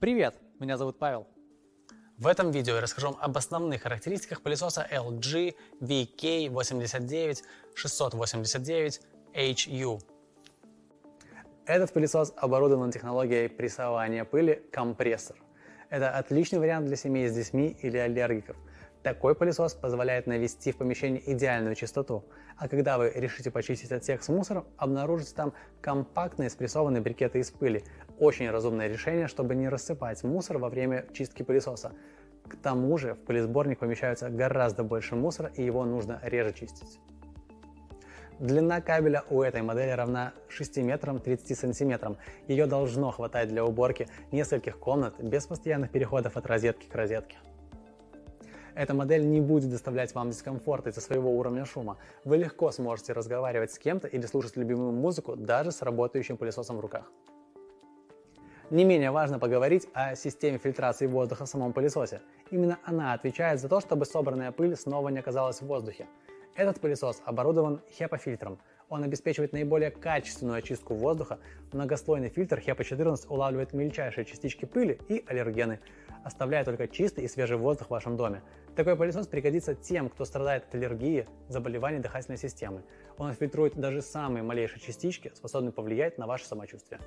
Привет, меня зовут Павел. В этом видео я расскажу вам об основных характеристиках пылесоса LG VK89689HU. Этот пылесос оборудован технологией прессования пыли компрессор. Это отличный вариант для семей с детьми или аллергиков. Такой пылесос позволяет навести в помещении идеальную чистоту, а когда вы решите почистить отсек с мусором, обнаружите там компактные спрессованные брикеты из пыли. Очень разумное решение, чтобы не рассыпать мусор во время чистки пылесоса. К тому же в пылесборник помещается гораздо больше мусора и его нужно реже чистить. Длина кабеля у этой модели равна 6 метрам 30 сантиметрам. Ее должно хватать для уборки нескольких комнат без постоянных переходов от розетки к розетке. Эта модель не будет доставлять вам дискомфорта из-за своего уровня шума. Вы легко сможете разговаривать с кем-то или слушать любимую музыку даже с работающим пылесосом в руках. Не менее важно поговорить о системе фильтрации воздуха в самом пылесосе. Именно она отвечает за то, чтобы собранная пыль снова не оказалась в воздухе. Этот пылесос оборудован HEPA-фильтром. Он обеспечивает наиболее качественную очистку воздуха. Многослойный фильтр HEPA-14 улавливает мельчайшие частички пыли и аллергены, оставляя только чистый и свежий воздух в вашем доме. Такой пылесос пригодится тем, кто страдает от аллергии, заболеваний дыхательной системы. Он фильтрует даже самые малейшие частички, способные повлиять на ваше самочувствие.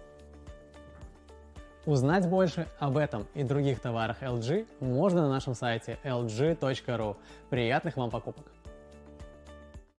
Узнать больше об этом и других товарах LG можно на нашем сайте lg.ru. Приятных вам покупок!